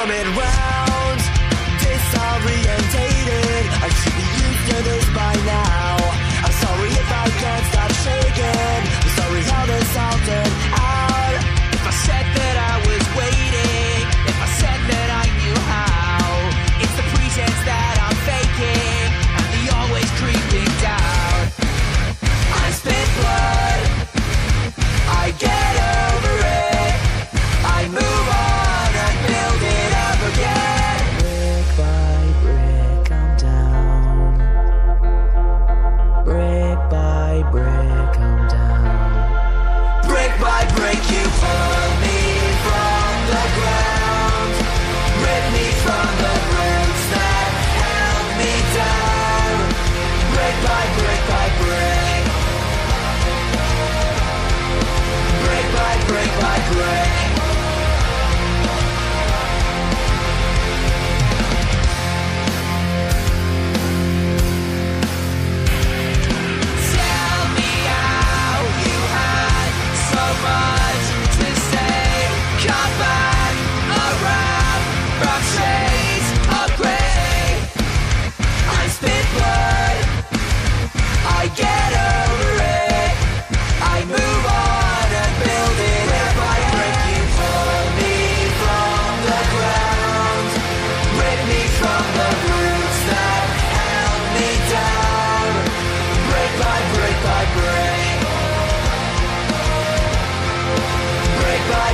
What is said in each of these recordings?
coming round Disorientated. I should be used to this by now. break.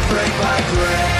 break my break.